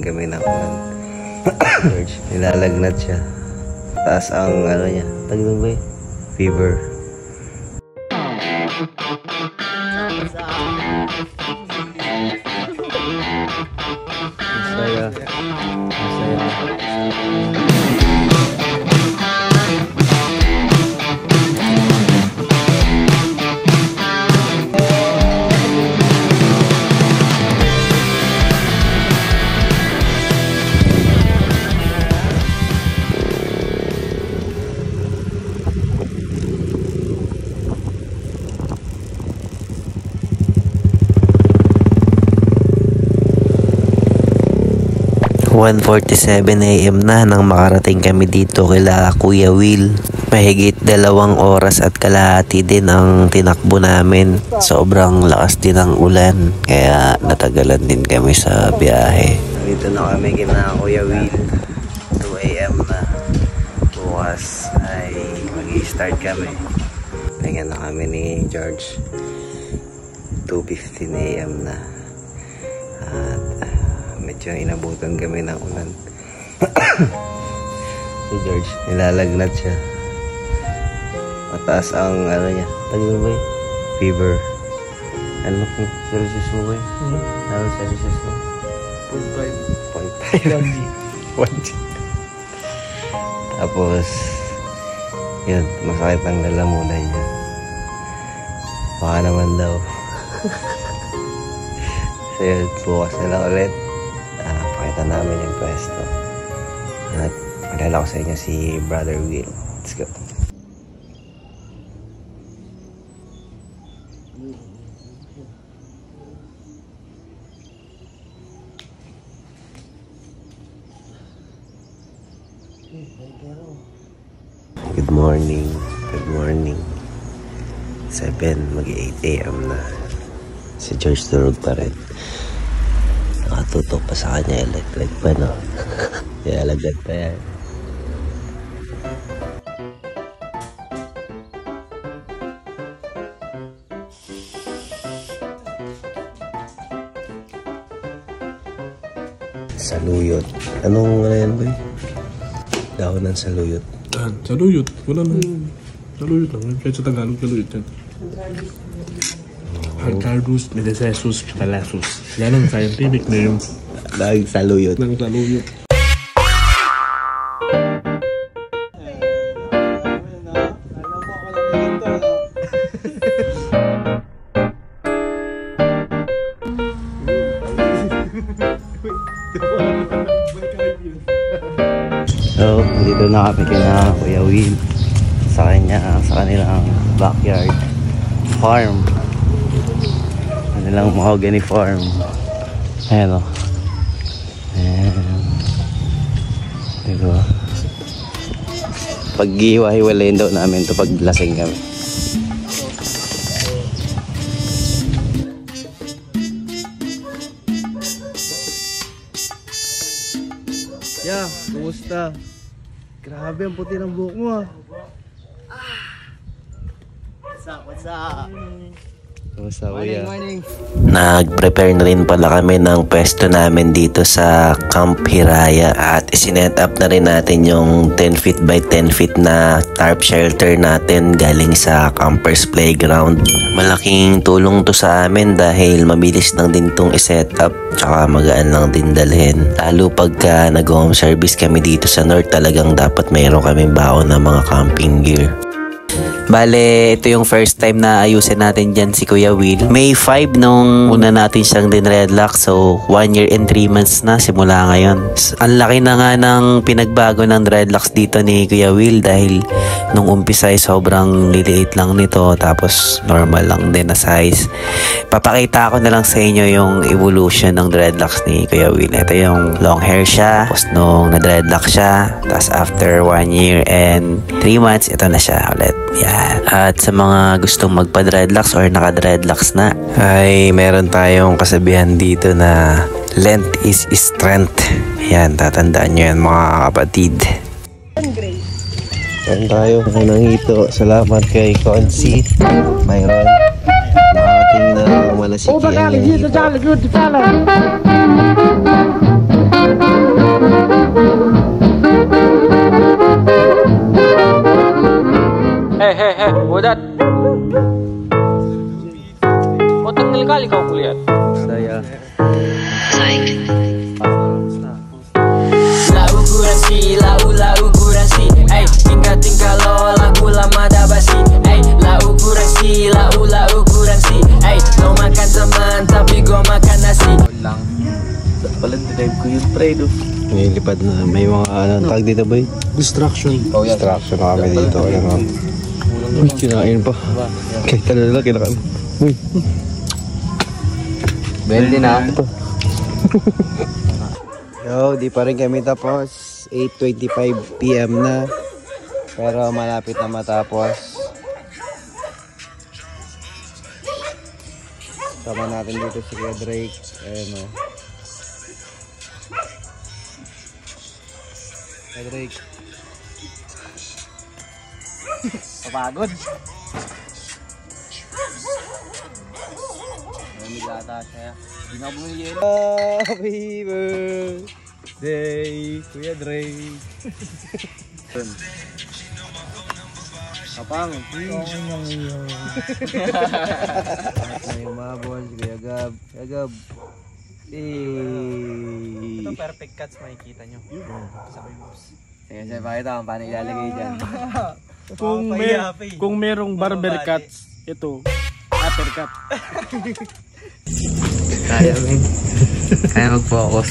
kami ng. George, nilalagnat siya. Taas ang ano niya. Tagdong ba eh? Fever. 1.47am na nang makarating kami dito kila Kuya Will. Mahigit dalawang oras at kalahati din ang tinakbo namin. Sobrang lakas din ang ulan kaya natagalan din kami sa biyahe. Dito na kami kina Kuya Will. 2am na. Bukas ay mag-start kami. Tingnan na kami ni George. 2.15am na. Medyo inabutan kami ng ulan. si George, nilalagnat siya. Mataas ang ano niya. Ba eh? Fever. Ano kung Celsius mo ba eh? Hmm? Ano Celsius mo? 0.5. 0.5. 1G. 1G. Tapos, yun, masakit ang lalamunan niya. Baka naman daw. so yun, bukas na lang ulit. Pakita namin yung pwesto. At magdala ko sa inyo si Brother Will. Let's go. Good morning. Good morning. 7, mag-8 a.m. na. Si George durog pa rin. Nakatutok pa sa kanya electric pa, no? Kaya lagad pa yan. Saluyot. Anong ano yan, boy? Dahon ng saluyot. Ah, saluyot. Wala na. Saluyot lang. Kahit sa Tagalog, saluyot yan. Alcardus medecesus palasus. Yan ang scientific name Dahil saluyot. ng saluyot. So, dito na kami kina Kuya Will sa kanya, sa kanilang backyard farm. Kanilang mahogany farm. Ayan o. Ayan. Dito. Pag-iwa-hiwalayin daw namin to pag lasing kami. Yeah, kumusta? Grabe ang puti ng buhok mo ah. What's up, what's up? Kumusta kuya? morning. Nag-prepare na rin pala kami ng pwesto namin dito sa Camp Hiraya at isinet up na rin natin yung 10 feet by 10 feet na tarp shelter natin galing sa campers playground. Malaking tulong to sa amin dahil mabilis lang din tong iset up tsaka magaan lang din dalhin. Lalo pagka nag-home service kami dito sa north talagang dapat mayroon kaming baon ng mga camping gear. Bale, ito yung first time na ayusin natin dyan si Kuya Will. May 5 nung una natin siyang din redlock. So, 1 year and 3 months na simula ngayon. Ang laki na nga ng pinagbago ng dreadlocks dito ni Kuya Will dahil nung umpisa ay sobrang liliit lang nito tapos normal lang din na size. Papakita ko na lang sa inyo yung evolution ng dreadlocks ni Kuya Will. Ito yung long hair siya. Tapos nung na-dreadlock siya. Tapos after 1 year and 3 months, ito na siya ulit. Yan. At sa mga gustong magpa-dreadlocks or naka-dreadlocks na, ay meron tayong kasabihan dito na length is strength. Yan, tatandaan nyo yan mga kapatid. Meron tayo ng ito. Salamat kay Consi. Mayroon. Nakakating na malasiki ang hito. Bodat. O, tanggal kali kau kulihat. Saya. La ukuransi, la ula ukuransi Ay, tingkah-tingkah lo lagu lama dah basi Ay, la ukuransi, la ula ukuransi Ay, lo makan teman tapi gua makan nasi Pala drive ko yung pre no. Nilipad na. May mga ano, tag dito ba Distraction. Distraction na kami dito. Ayan o. Uy, kinain pa. Kahit talaga, kinakain. Uy, Bende na. Yo, di pa rin kami tapos. 8.25pm na. Pero malapit na matapos. Sama natin dito si Kuya Drake. Ayan o. Kuya Drake. Papagod. May gata siya. Hindi nga bumili yelo. Happy birthday, Kuya Drake. Kapang. May umabol si Kuya Gab. Kuya Gab. Eh. Ito perfect cuts makikita nyo. Sabay moves. Sige, siya pakita kung paano ilalagay dyan. Kung, may, kung merong barber cuts, ito, upper cut. Kaya, men. Kaya mag-focus.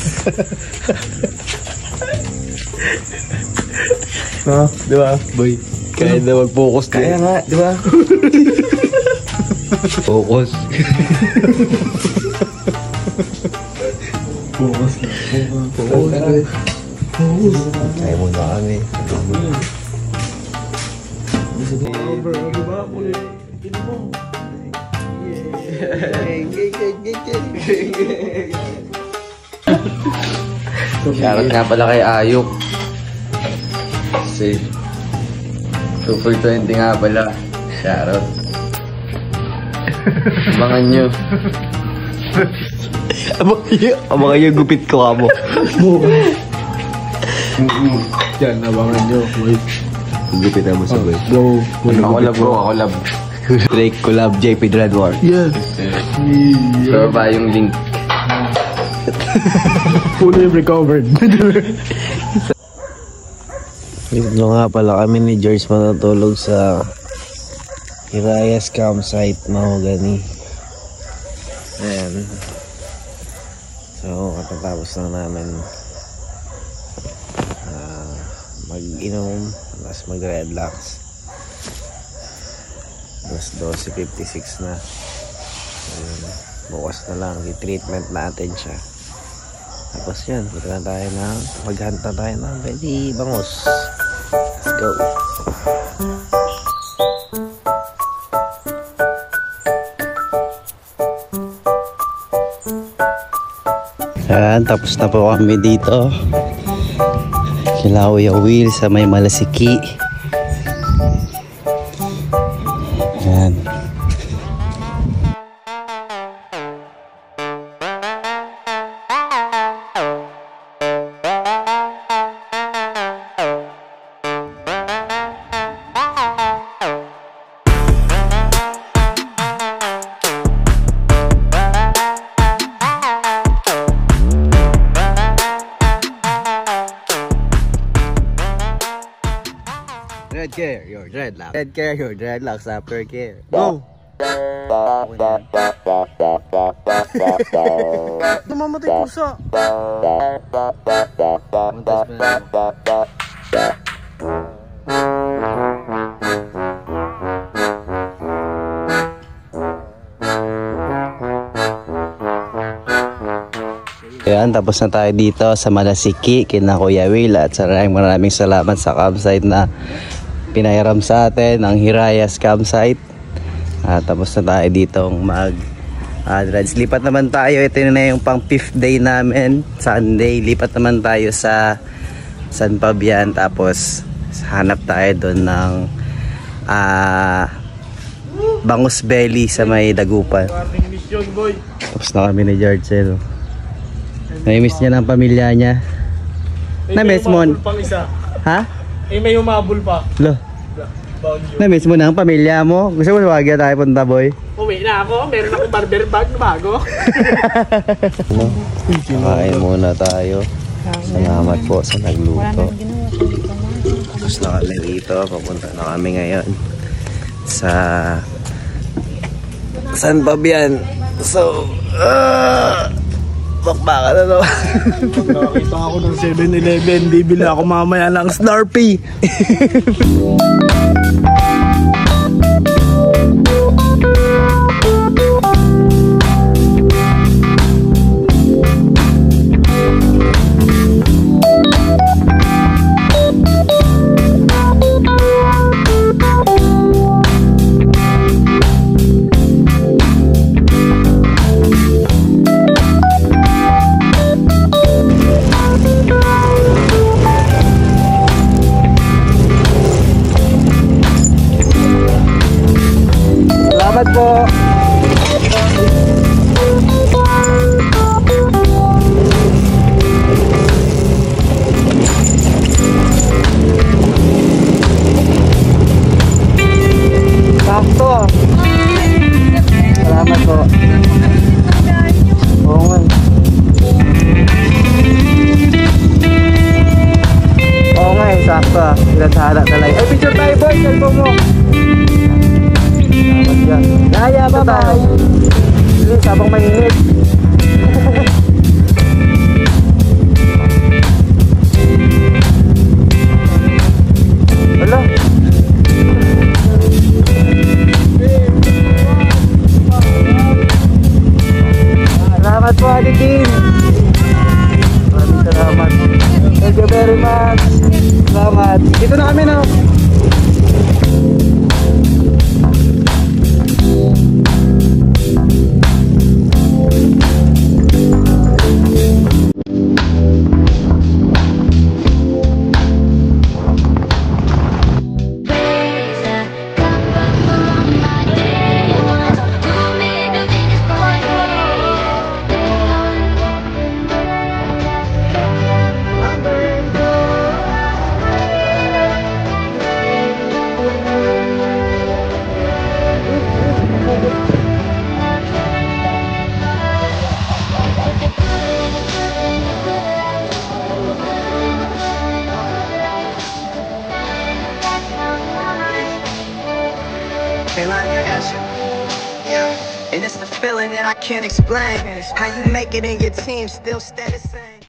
Ha? Di ba, boy? Kaya na mag-focus Kaya nga, di ba? Focus. Kaya muna kami. Shoutout nga pala kay Ayuk. Si 2 for 20 nga pala. Shoutout. Abangan nyo. Abang iyo, abang iyo gupit ko kamo. Yan, abangan nyo. Wait. Gupit mo sa boy. Go. Ako lab bro, ako lab. Drake collab JP Dreadwar. Yes. Pero ba yung link? Fully recovered. Dito nga pala kami ni George matutulog sa Hirayas campsite Mahogany. Ayan. So, katatapos na namin ah, mag-inom, tapos mag-relax. Alas 12.56 na. Ayun. Bukas na lang, i-treatment natin siya. Tapos yan, punta na tayo na, maghanta tayo ng pwede bangus. Let's go. Ayan, tapos na po kami dito. Kilaw yung wheel sa may malasiki. Red care, your dreadlocks. Red care, your dreadlocks after care. Go! Namamatay pusa. Ayan, tapos na tayo dito sa Malasiki, kina Kuya Will at maraming maraming salamat sa campsite na pinahiram sa atin, ang Hirayas campsite. At tapos na tayo dito mag uh, rides. Lipat naman tayo, ito na yung pang fifth day namin, Sunday. Lipat naman tayo sa San Fabian, tapos hanap tayo doon ng ah Bangus Belly sa may Dagupan. Parting mission, boy. Tapos na kami ni Jarcel. Nami-miss niya ng pamilya niya. Na-miss mo? Ha? Eh, may umabol pa. Lo. Na-miss mo na ang pamilya mo. Gusto mo sa Wagya tayo punta, boy? Uwi na ako, meron akong barber bag na bago. Kain muna tayo. Salamat po sa nagluto. Tapos na kami rito. Papunta na kami ngayon sa San Fabian. So, uh, bakbaka na naman. Nakakita ako ng 7-Eleven, bibili ako mamaya ng Slurpee. I can't explain. How you make it in your team still stay the same.